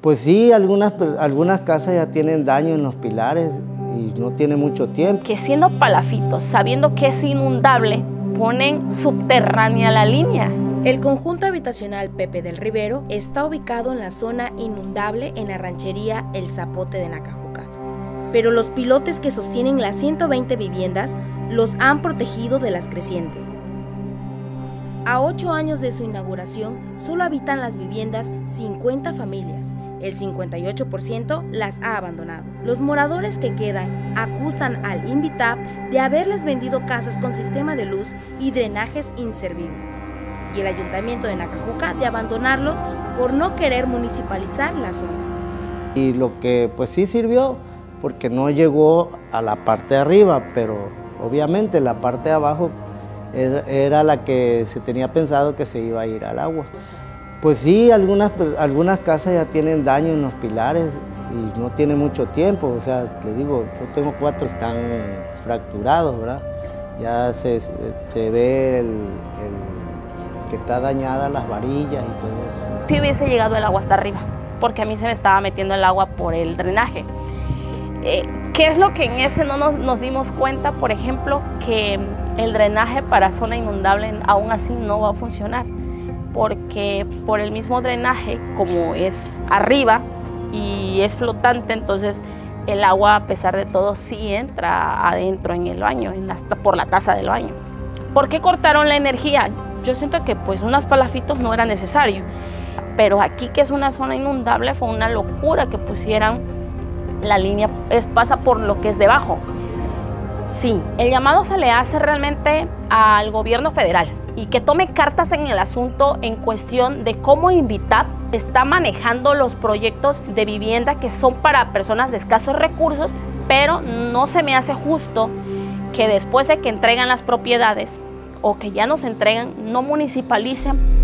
Pues sí, algunas, algunas casas ya tienen daño en los pilares y no tiene mucho tiempo. Que siendo palafitos, sabiendo que es inundable, ponen subterránea la línea. El conjunto habitacional Pepe del Rivero está ubicado en la zona inundable en la ranchería El Zapote de Nacajuca. Pero los pilotes que sostienen las 120 viviendas los han protegido de las crecientes. A ocho años de su inauguración, solo habitan las viviendas 50 familias. El 58% las ha abandonado. Los moradores que quedan acusan al Invitap de haberles vendido casas con sistema de luz y drenajes inservibles. Y el ayuntamiento de Nacajuca de abandonarlos por no querer municipalizar la zona. Y lo que pues sí sirvió, porque no llegó a la parte de arriba, pero obviamente la parte de abajo era la que se tenía pensado que se iba a ir al agua. Pues sí, algunas, algunas casas ya tienen daño en los pilares y no tiene mucho tiempo, o sea, les digo, yo tengo cuatro, están fracturados, ¿verdad? Ya se, ve que está dañada las varillas y todo eso. Si hubiese llegado el agua hasta arriba, porque a mí se me estaba metiendo el agua por el drenaje. Eh, ¿Qué es lo que en ese no nos, nos dimos cuenta? Por ejemplo, que el drenaje para zona inundable aún así no va a funcionar porque por el mismo drenaje, como es arriba y es flotante, entonces el agua a pesar de todo sí entra adentro en el baño, por la taza del baño. ¿Por qué cortaron la energía? Yo siento que pues unas palafitos no era necesario, pero aquí que es una zona inundable fue una locura que pusieran la línea, pasa por lo que es debajo. Sí, el llamado se le hace realmente al gobierno federal y que tome cartas en el asunto en cuestión de cómo Invitap está manejando los proyectos de vivienda que son para personas de escasos recursos, pero no se me hace justo que después de que entregan las propiedades o que ya nos entregan, no municipalicen